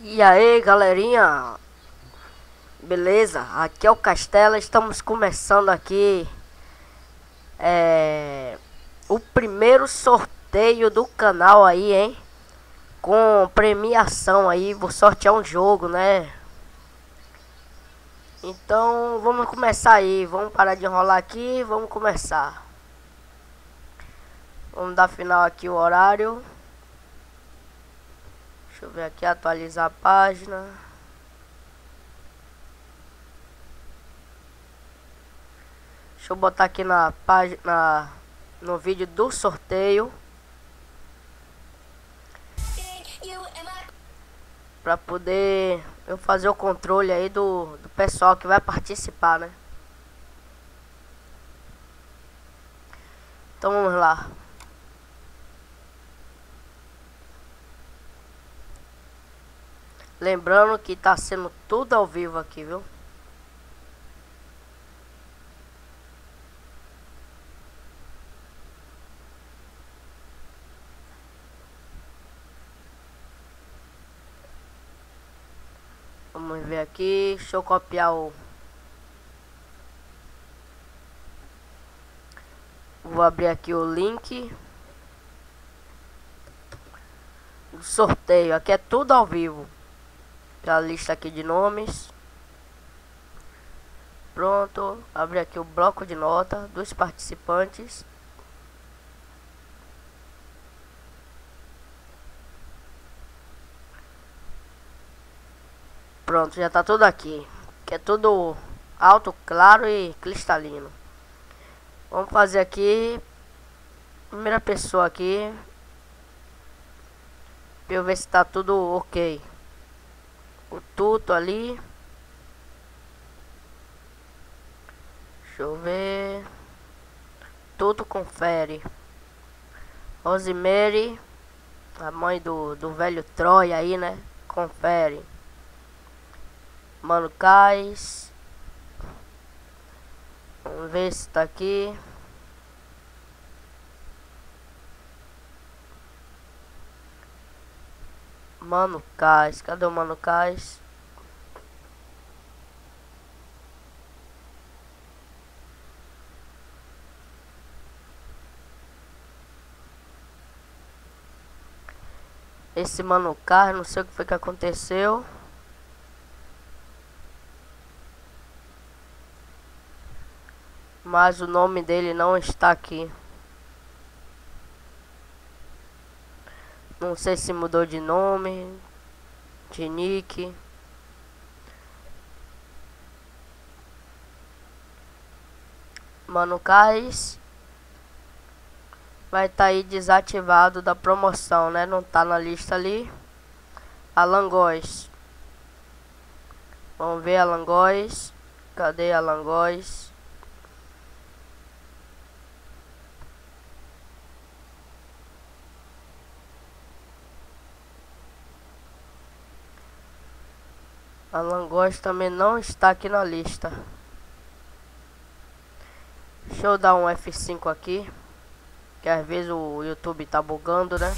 E aí galerinha, beleza? Aqui é o Castela, estamos começando aqui é, o primeiro sorteio do canal aí, hein? Com premiação aí, vou sortear um jogo, né? Então vamos começar aí, vamos parar de enrolar aqui, vamos começar. Vamos dar final aqui o horário. Deixa eu ver aqui, atualizar a página. Deixa eu botar aqui na página, no vídeo do sorteio. Pra poder eu fazer o controle aí do, do pessoal que vai participar, né? Então vamos lá. Lembrando que tá sendo tudo ao vivo aqui, viu? Vamos ver aqui, deixa eu copiar o Vou abrir aqui o link do sorteio. Aqui é tudo ao vivo a lista aqui de nomes. Pronto, abri aqui o bloco de nota dos participantes. Pronto, já tá tudo aqui. Que é tudo alto, claro e cristalino. Vamos fazer aqui primeira pessoa aqui. Pra eu ver se tá tudo ok o tuto ali. Deixa eu ver. Tudo confere. Rosemary, a mãe do, do velho Troy aí, né? Confere. Mano Cais. Vamos ver se tá aqui. Mano Cais, cadê o Mano Cais? Esse Mano Cais, não sei o que foi que aconteceu. Mas o nome dele não está aqui. Não sei se mudou de nome, de nick. Mano Cais vai estar tá aí desativado da promoção, né? Não tá na lista ali. Alan Góes. Vamos ver Alan Góes. Cadê Alan Góes? Alan Góes também não está aqui na lista. Deixa eu dar um F5 aqui. Que às vezes o YouTube tá bugando, né?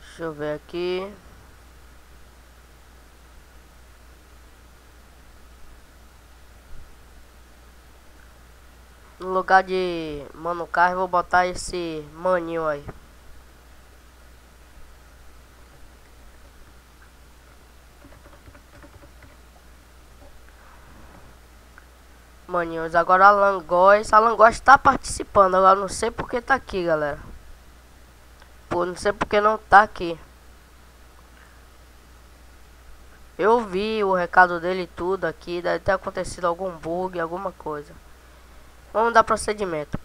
Deixa eu ver aqui. No lugar de Mano Carro, vou botar esse maninho aí. Maninhos, agora Alan Góes. Alan Góes tá participando, agora não sei porque tá aqui, galera. Pô, não sei porque não tá aqui. Eu vi o recado dele tudo aqui, deve ter acontecido algum bug, alguma coisa. Vamos dar procedimento.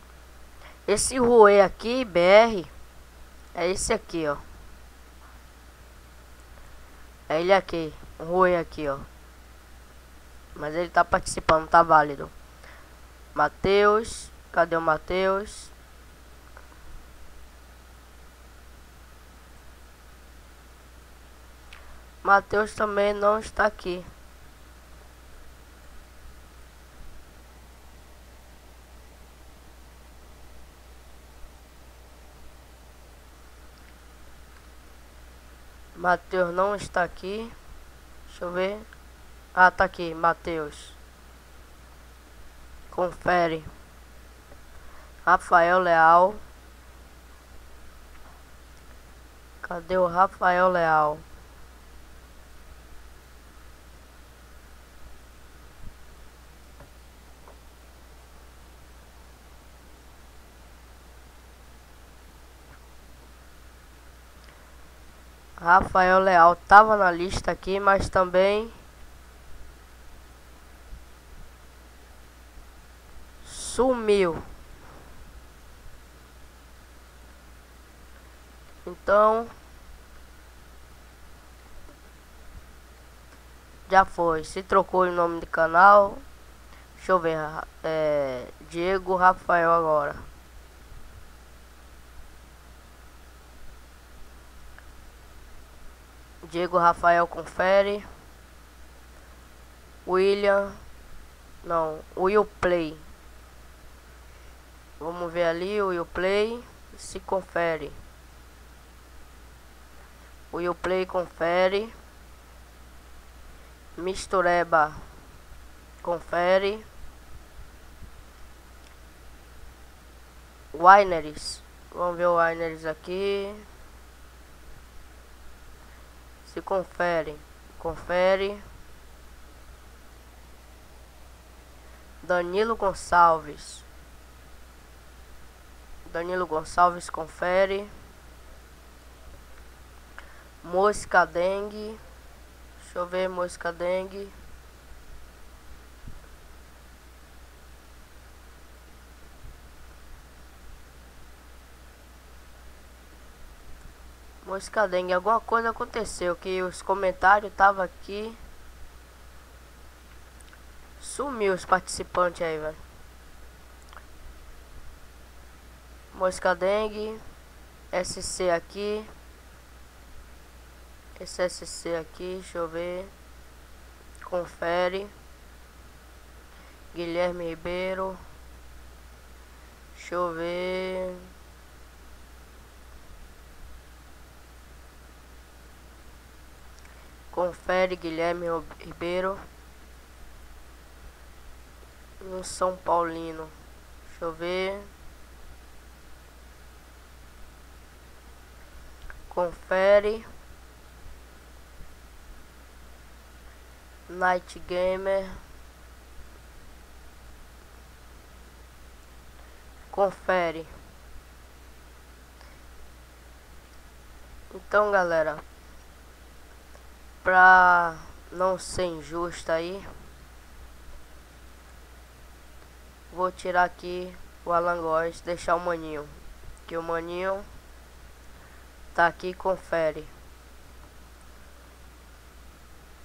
Esse Rue aqui, BR, é esse aqui, ó. É ele aqui, o aqui, ó. Mas ele tá participando, tá válido. Matheus, Cadê o Matheus? Matheus também não está aqui. Matheus não está aqui. Deixa eu ver. Ah, tá aqui, Matheus. Confere. Rafael Leal. Cadê o Rafael Leal? Rafael Leal tava na lista aqui, mas também sumiu. Então já foi. Se trocou o nome do canal. Deixa eu ver. É, Diego Rafael agora. Diego Rafael confere. William. Não, Will Play. Vamos ver ali Will Play. Se confere. Will Play confere. Mistureba confere. Wineries. Vamos ver o Wineries aqui. Se confere. Confere. Danilo Gonçalves. Danilo Gonçalves confere. Mosca dengue. Deixa eu ver mosca dengue. Mosca dengue, alguma coisa aconteceu que os comentários tava aqui. Sumiu os participantes aí, velho. Mosca dengue. SC aqui. Esse SC aqui, deixa eu ver. Confere. Guilherme Ribeiro. Deixa eu ver. Confere Guilherme Ribeiro. Um São Paulino. Deixa eu ver. Confere. Night Gamer. Confere. Então, galera, pra não ser injusto aí, vou tirar aqui o Alan Góes, deixar o maninho, que o maninho tá aqui, confere.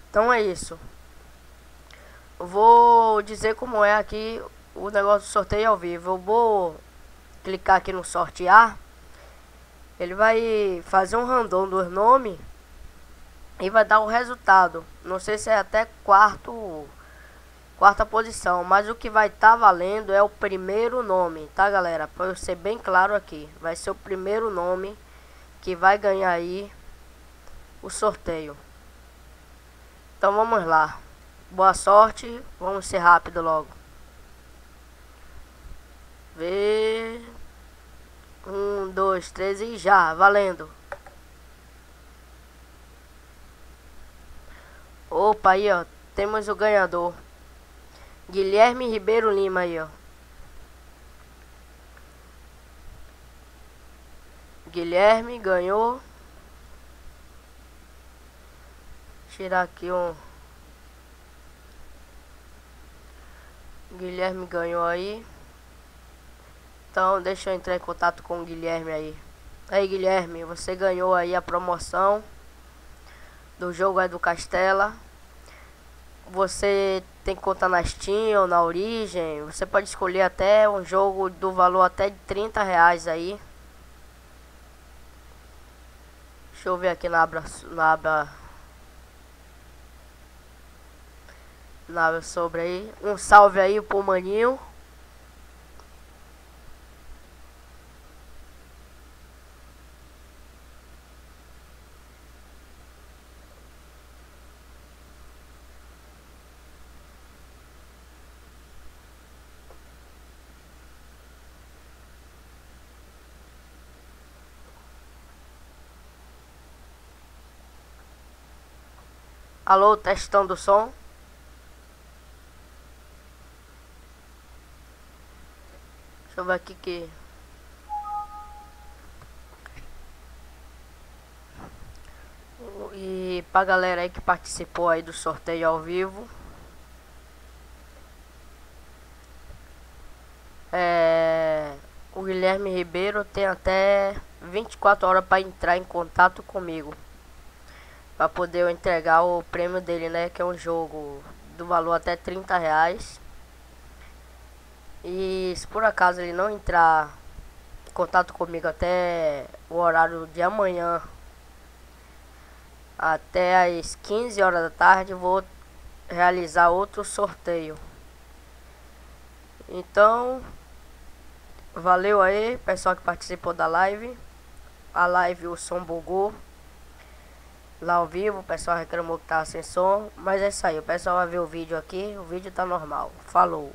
Então é isso. Vou dizer como é aqui o negócio do sorteio ao vivo. Eu vou clicar aqui no sortear. Ele vai fazer um random dos nomes e vai dar o resultado. Não sei se é até quarto quarta posição, mas o que vai estar tá valendo é o primeiro nome, tá, galera? Para ser bem claro aqui, vai ser o primeiro nome que vai ganhar aí o sorteio. Então vamos lá. Boa sorte. Vamos ser rápido logo. Vê. Um, dois, três e já. Valendo. Opa, aí, ó. Temos o ganhador. Guilherme Ribeiro Lima aí, ó. Guilherme ganhou. Tirar aqui um Guilherme ganhou aí. Então deixa eu entrar em contato com o Guilherme aí. Aí Guilherme, você ganhou aí a promoção do jogo aí do Castela. Você tem conta na Steam ou na Origem. Você pode escolher até um jogo do valor até de 30 reais aí. Deixa eu ver aqui na aba, na aba, na aba sobre aí. Um salve aí pro maninho. Alô, testão do som. Deixa eu ver aqui que... E pra galera aí que participou aí do sorteio ao vivo. É, o Guilherme Ribeiro tem até 24 horas para entrar em contato comigo para poder entregar o prêmio dele, né? Que é um jogo do valor até 30 reais. E se por acaso ele não entrar em contato comigo até o horário de amanhã, até as 15 horas da tarde, vou realizar outro sorteio. Então, valeu aí, pessoal que participou da live. A live o som bugou lá ao vivo, o pessoal reclamou que tava sem som, mas é isso aí, o pessoal vai ver o vídeo aqui, o vídeo tá normal. Falou!